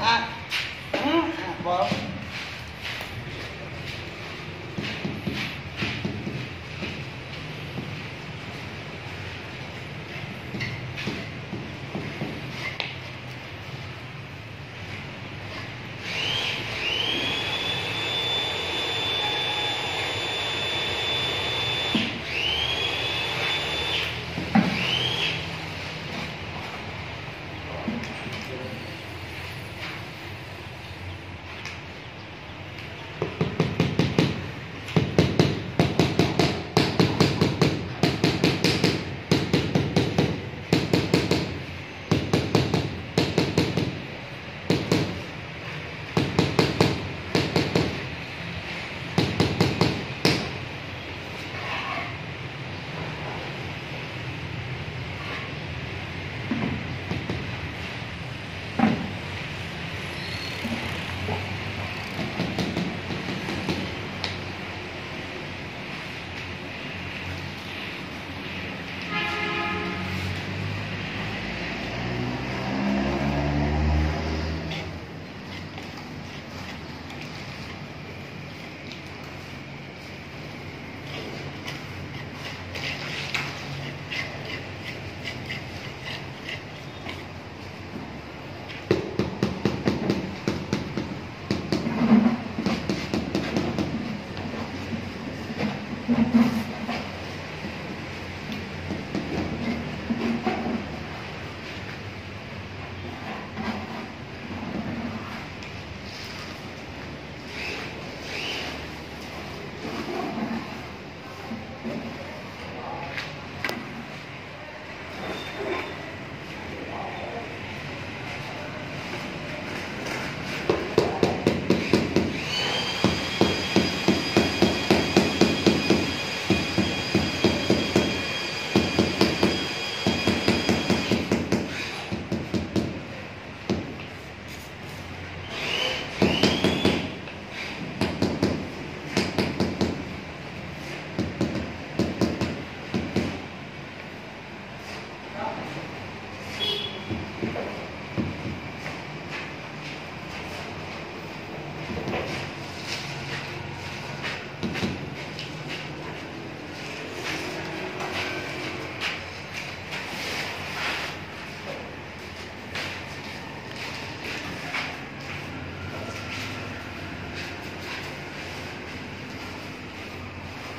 Ah, hum, bom.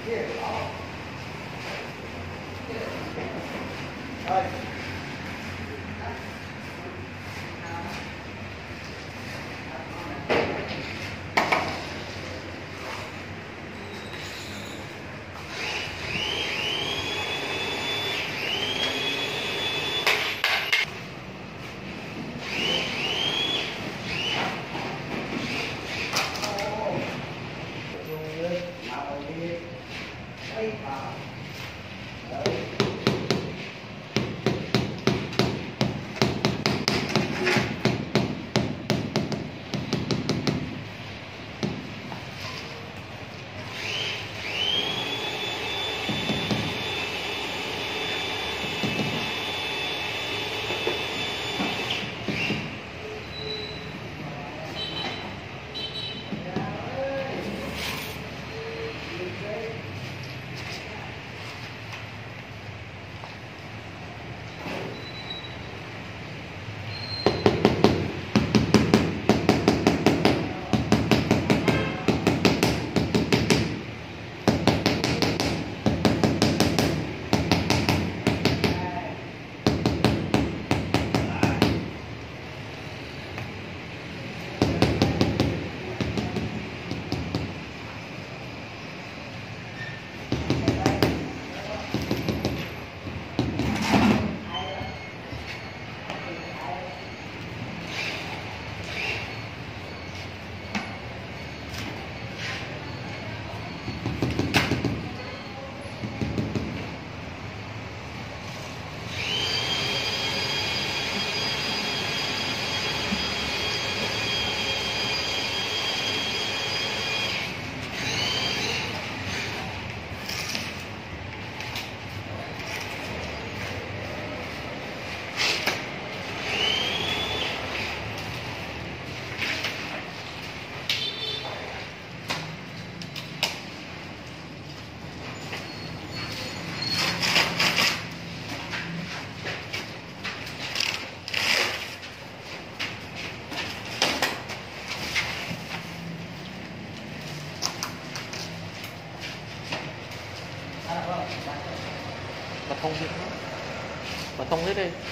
Here.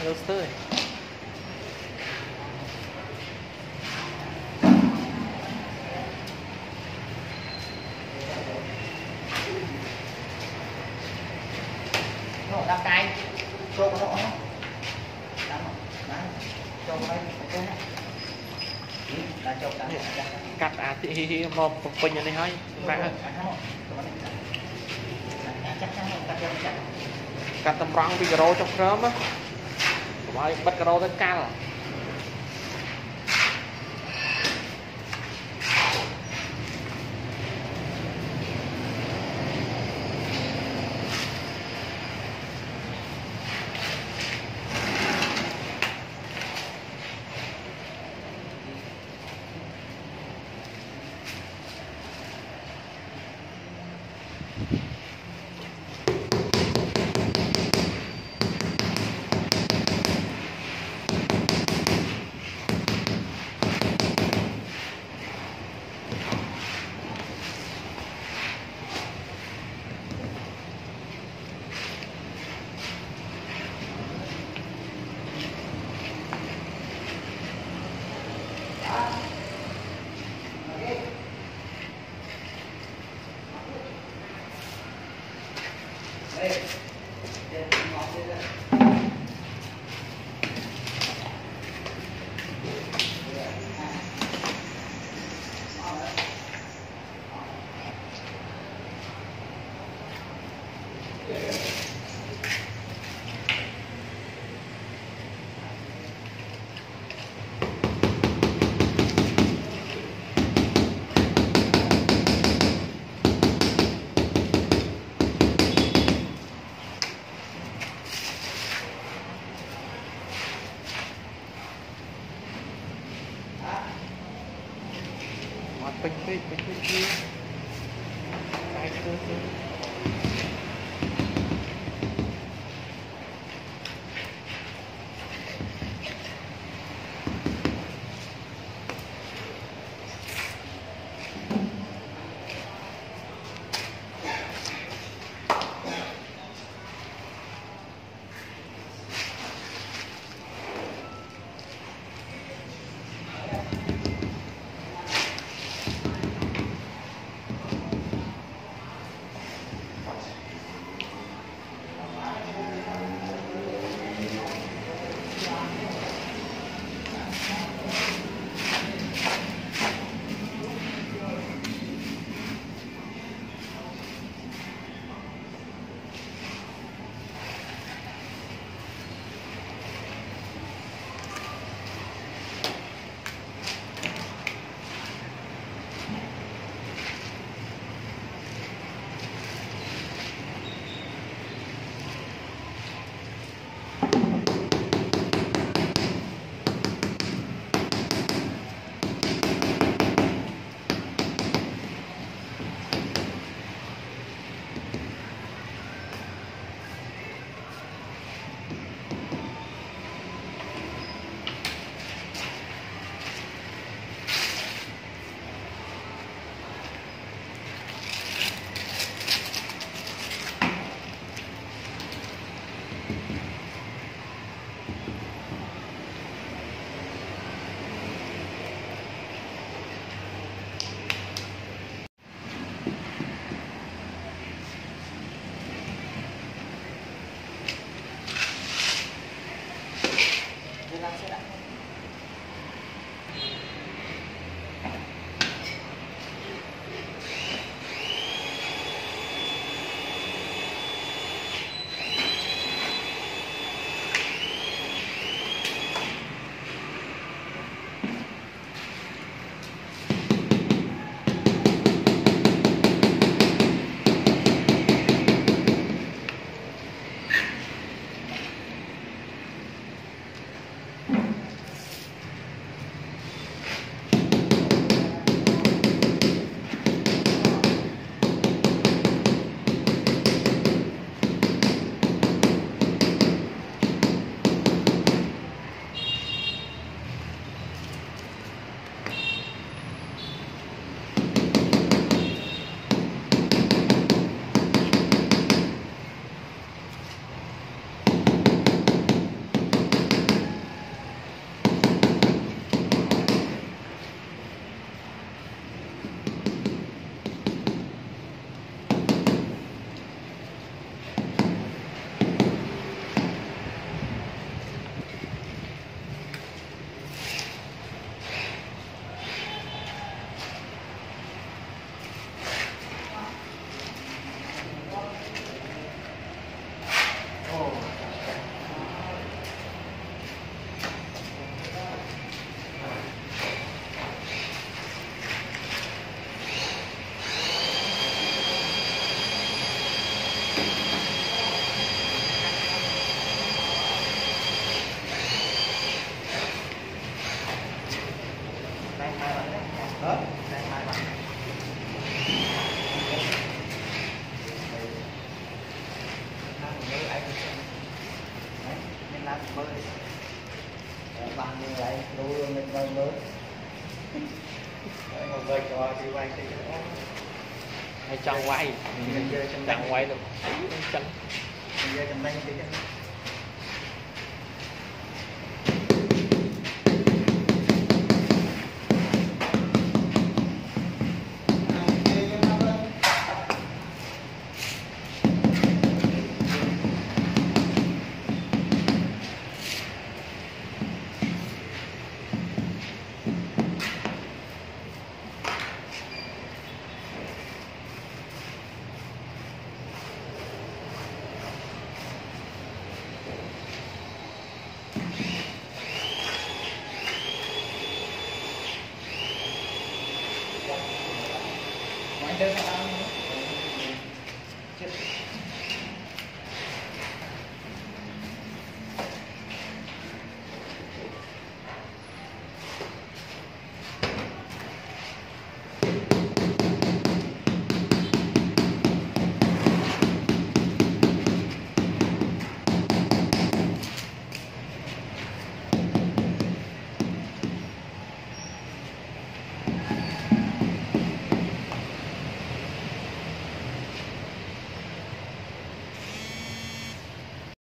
roaster. Nổ đắp không đắp không cho có đây ok. Là cho cả cắt à thì một bình như này thôi. Bạn ơi cắt tầm răng video trong chrome á. ហើយបិទកដោទៅកាល់ Mặt bình bình bình bình bình Cái hay chân quay. Chân tay quay được. Chân doesn't